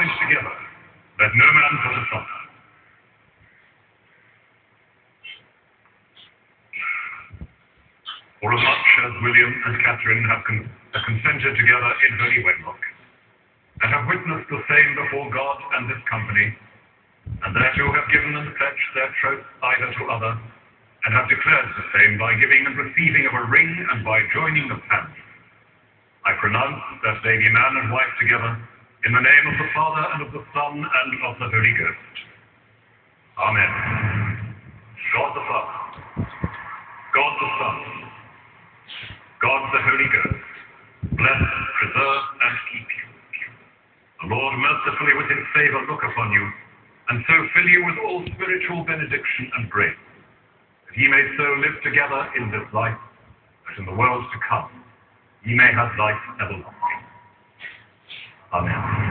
together, let no man put asunder. Forasmuch as William and Catherine have, con- have consented together in holy wedlock, and have witnessed the same before God and this company, and thereto have given and pledged their troth either to other, and have declared the same by giving and receiving of a ring and by joining of hands. I pronounce that they be man and wife together, in the name of the Father, and of the Son, and of the Holy Ghost. Amen. God the Father, God the Son, God the Holy Ghost, bless, preserve, and keep you. The Lord mercifully with his favor look upon you, and so fill you with all spiritual benediction and grace, that ye may so live together in this life, that in the world to come ye may have life everlasting. Amen.